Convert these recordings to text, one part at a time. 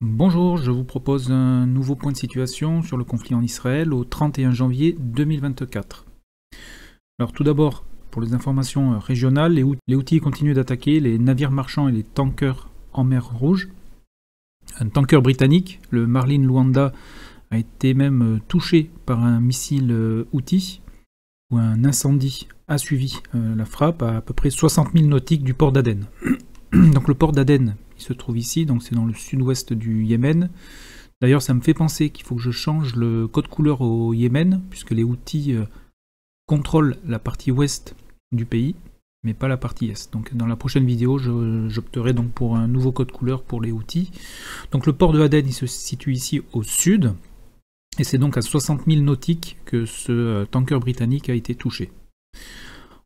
Bonjour, je vous propose un nouveau point de situation sur le conflit en Israël au 31 janvier 2024. Alors tout d'abord, pour les informations régionales, les outils continuent d'attaquer les navires marchands et les tankers en mer Rouge. Un tanker britannique, le Marlin Luanda, a été même touché par un missile outil où un incendie a suivi euh, la frappe à à peu près 60 000 nautiques du port d'Aden. Donc le port d'Aden se trouve ici, donc c'est dans le sud-ouest du Yémen. D'ailleurs, ça me fait penser qu'il faut que je change le code couleur au Yémen, puisque les outils euh, contrôlent la partie ouest du pays, mais pas la partie est. Donc dans la prochaine vidéo, j'opterai donc pour un nouveau code couleur pour les outils. Donc le port de Aden, il se situe ici au sud, et c'est donc à 60 000 nautiques que ce euh, tanker britannique a été touché.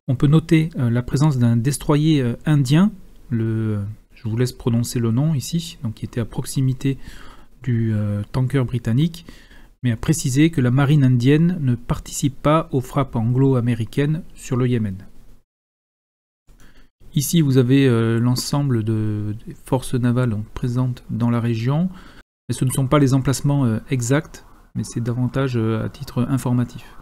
On peut noter euh, la présence d'un destroyer indien, le je vous laisse prononcer le nom ici, donc qui était à proximité du euh, tanker britannique, mais à préciser que la marine indienne ne participe pas aux frappes anglo-américaines sur le Yémen. Ici, vous avez euh, l'ensemble des forces navales présentes dans la région. Et ce ne sont pas les emplacements euh, exacts, mais c'est davantage à titre informatif.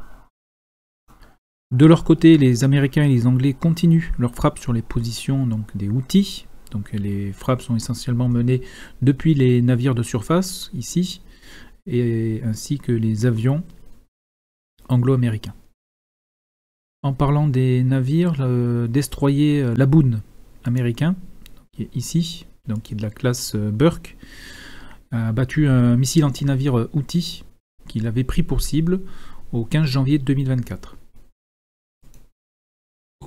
De leur côté, les Américains et les Anglais continuent leurs frappes sur les positions donc, des outils, les frappes sont essentiellement menées depuis les navires de surface, ici, et ainsi que les avions anglo-américains. En parlant des navires, le destroyer euh, Laboon américain, qui est ici, donc qui est de la classe euh, Burke, a battu un missile anti-navire euh, outil qu'il avait pris pour cible au 15 janvier 2024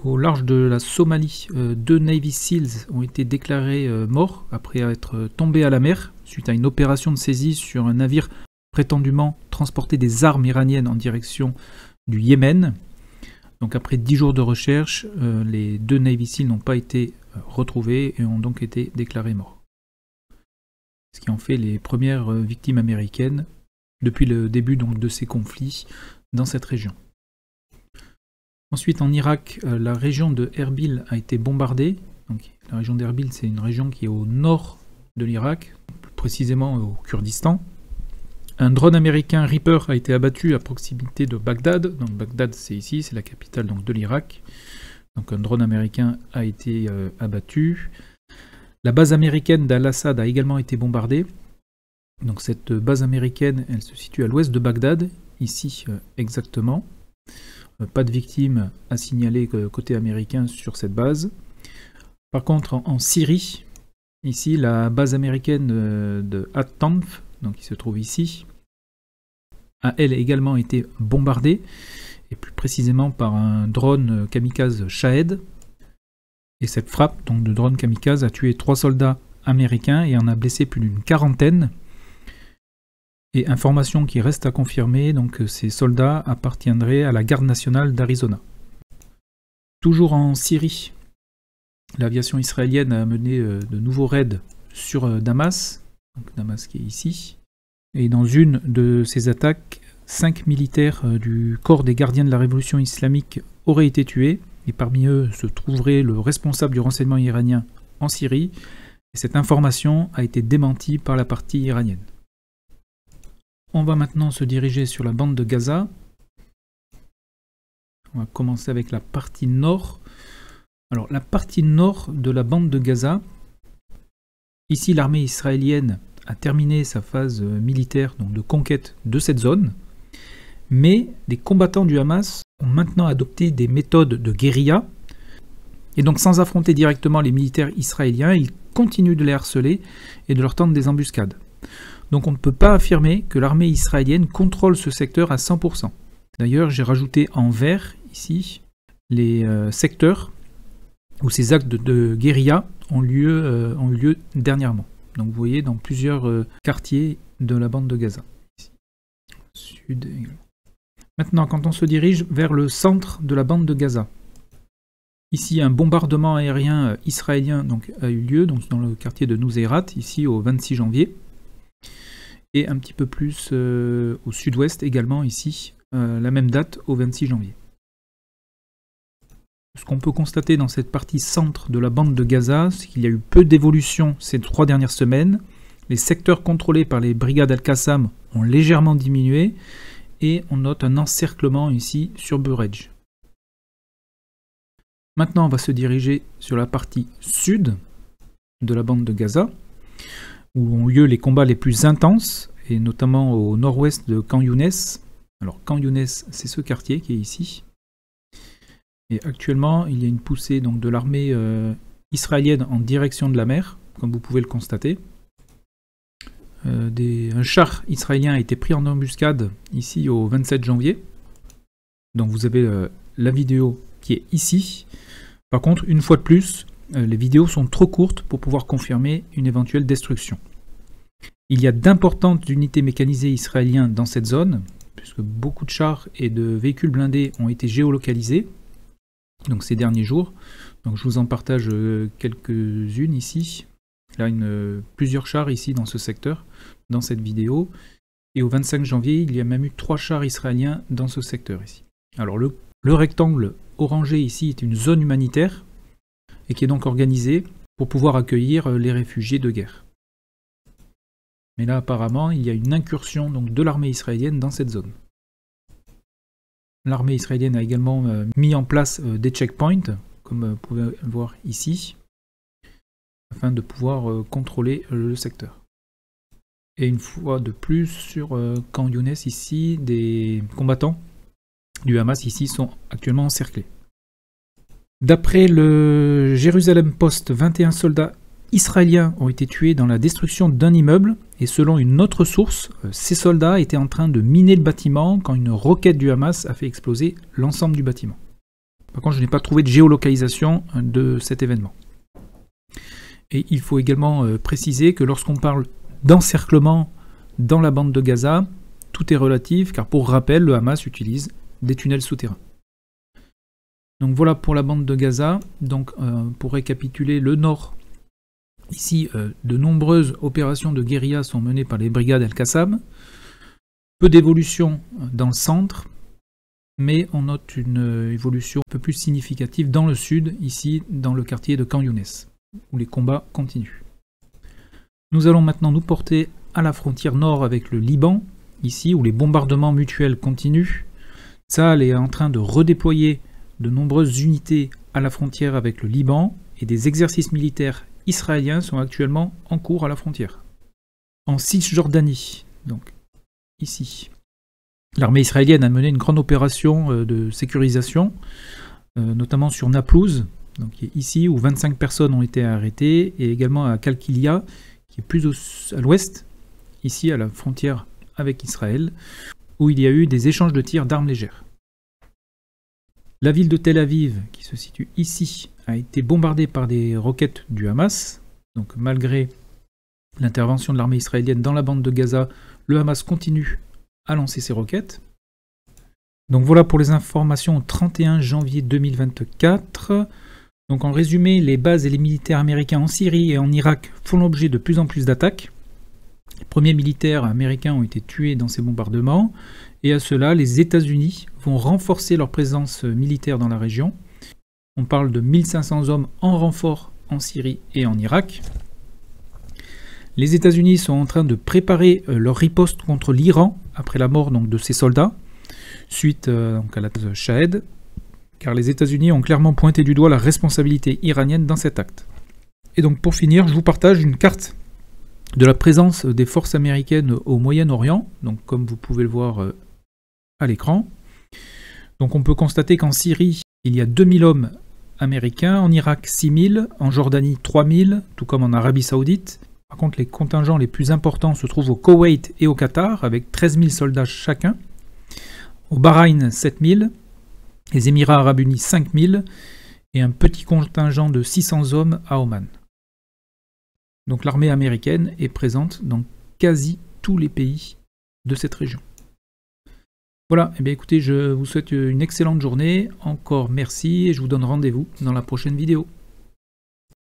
au large de la Somalie, euh, deux Navy SEALs ont été déclarés euh, morts après être tombés à la mer suite à une opération de saisie sur un navire prétendument transporté des armes iraniennes en direction du Yémen. Donc après dix jours de recherche, euh, les deux Navy SEALs n'ont pas été retrouvés et ont donc été déclarés morts. Ce qui en fait les premières victimes américaines depuis le début de ces conflits dans cette région. Ensuite, en Irak, euh, la région de Erbil a été bombardée. Donc, la région d'Erbil, c'est une région qui est au nord de l'Irak, plus précisément au Kurdistan. Un drone américain Reaper a été abattu à proximité de Bagdad. Donc Bagdad, c'est ici, c'est la capitale donc, de l'Irak. Donc un drone américain a été euh, abattu. La base américaine d'Al-Assad a également été bombardée. Donc cette base américaine, elle se situe à l'ouest de Bagdad, ici euh, exactement. Euh, pas de victimes à signaler côté américain sur cette base. Par contre, en, Syrie, ici, la base américaine de At-Tanf, donc qui se trouve ici, a elle également été bombardée, et plus précisément par un drone kamikaze Shahed. Et cette frappe donc, de drone kamikaze a tué trois soldats américains et en a blessé plus d'une quarantaine. Et information qui reste à confirmer, donc ces soldats appartiendraient à la garde nationale d'Arizona. Toujours en Syrie, l'aviation israélienne a mené euh, de nouveaux raids sur euh, Damas, Damas qui est ici, et dans une de ces attaques, cinq militaires euh, du corps des gardiens de la révolution islamique auraient été tués, et parmi eux se trouverait le responsable du renseignement iranien en Syrie, et cette information a été démentie par la partie iranienne. On va maintenant se diriger sur la bande de Gaza. On va commencer avec la partie nord. Alors la partie nord de la bande de Gaza, ici l'armée israélienne a terminé sa phase militaire donc de conquête de cette zone, mais les combattants du Hamas ont maintenant adopté des méthodes de guérilla, et donc sans affronter directement les militaires israéliens, ils continuent de les harceler et de leur tendre des embuscades. Donc on ne peut pas affirmer que l'armée israélienne contrôle ce secteur à 100%. D'ailleurs, j'ai rajouté en vert ici les euh, secteurs où ces actes de, guérilla euh, ont lieu dernièrement. Donc vous voyez dans plusieurs euh, quartiers de la bande de Gaza. Maintenant, quand on se dirige vers le centre de la bande de Gaza, ici un bombardement aérien israélien a eu lieu donc, dans le quartier de Nouzeirat, ici au 26 janvier et un petit peu plus euh, au sud-ouest également ici, euh, la même date au 26 janvier. Ce qu'on peut constater dans cette partie centre de la bande de Gaza, c'est qu'il y a eu peu d'évolution ces trois dernières semaines. Les secteurs contrôlés par les brigades Al-Qassam ont légèrement diminué et on note un encerclement ici sur Burej. Maintenant, on va se diriger sur la partie sud de la bande de Gaza, où ont lieu les combats les plus intenses, et notamment au nord-ouest de Khan Younes. Alors, Khan Younes, c'est ce quartier qui est ici. Et actuellement, il y a une poussée donc, de l'armée euh, israélienne en direction de la mer, comme vous pouvez le constater. Euh, un char israélien a été pris en embuscade ici au 27 janvier. Donc vous avez euh, la vidéo qui est ici. Par contre, une fois de plus, les vidéos sont trop courtes pour pouvoir confirmer une éventuelle destruction. Il y a d'importantes unités mécanisées israéliennes dans cette zone, puisque beaucoup de chars et de véhicules blindés ont été géolocalisés ces derniers jours. Je vous en partage euh, quelques-unes ici. Là, une, euh, plusieurs chars ici dans ce secteur, dans cette vidéo. Et au 25 janvier, il y a même eu trois chars israéliens dans ce secteur ici. Alors le rectangle orangé ici est une zone humanitaire et qui est donc organisée pour pouvoir accueillir euh, les réfugiés de guerre. Mais là, apparemment, il y a une incursion donc, de l'armée israélienne dans cette zone. L'armée israélienne a également euh, mis en place euh, des checkpoints, comme vous pouvez voir ici, afin de pouvoir contrôler le secteur. Et une fois de plus, sur Camp Younes, ici, des combattants du Hamas ici sont actuellement encerclés. D'après le Jérusalem Post, 21 soldats israéliens ont été tués dans la destruction d'un immeuble, et selon une autre source, euh, ces soldats étaient en train de miner le bâtiment quand une roquette du Hamas a fait exploser l'ensemble du bâtiment. Par contre, je n'ai pas trouvé de géolocalisation euh, de cet événement. Et il faut également euh, préciser que lorsqu'on parle d'encerclement dans la bande de Gaza, tout est relatif, car pour rappel, le Hamas utilise des tunnels souterrains. Donc voilà pour la bande de Gaza. Donc pour récapituler, le nord Ici, euh, de nombreuses opérations de guérilla sont menées par les brigades Al-Qassam. Peu d'évolution dans le centre, mais on note une euh, évolution un peu plus significative dans le sud, ici dans le quartier de Khan Younes, où les combats continuent. Nous allons maintenant nous porter à la frontière nord avec le Liban, ici où les bombardements mutuels continuent. Tsahal est en train de redéployer de nombreuses unités à la frontière avec le Liban et des exercices militaires israéliens sont actuellement en cours à la frontière. En Cisjordanie, donc ici, l'armée israélienne a mené une grande opération euh, de sécurisation, euh, notamment sur Naplouse, donc ici où 25 personnes ont été arrêtées, et également à Kalkilia, qui est plus à l'ouest, ici à la frontière avec Israël, où il y a eu des échanges de tirs d'armes légères. La ville de Tel Aviv, qui se situe ici, a été bombardée par des roquettes du Hamas. Donc malgré l'intervention de l'armée israélienne dans la bande de Gaza, le Hamas continue à lancer ses roquettes. Donc voilà pour les informations au 31 janvier 2024. Donc en résumé, les bases et les militaires américains en Syrie et en Irak font l'objet de plus en plus d'attaques. Premiers militaires américains ont été tués dans ces bombardements, et à cela, les États-Unis vont renforcer leur présence militaire dans la région. On parle de 1500 hommes en renfort en Syrie et en Irak. Les États-Unis sont en train de préparer euh, leur riposte contre l'Iran après la mort de ces soldats, suite euh, à la Shahed, car les États-Unis ont clairement pointé du doigt la responsabilité iranienne dans cet acte. Et donc pour finir, je vous partage une carte de la présence des forces américaines au Moyen-Orient, donc comme vous pouvez le voir euh, à l'écran. Donc on peut constater qu'en Syrie, il y a 2000 hommes américains, en Irak 6000, en Jordanie 3000, tout comme en Arabie Saoudite. Par contre, les contingents les plus importants se trouvent au Koweït et au Qatar, avec 13 000 soldats chacun. Au Bahreïn, 7000. Les Émirats arabes unis, 5000. Et un petit contingent de 600 hommes à Oman. Donc l'armée américaine est présente dans quasi tous les pays de cette région. Voilà, et eh bien écoutez, je vous souhaite une excellente journée. Encore merci et je vous donne rendez-vous dans la prochaine vidéo.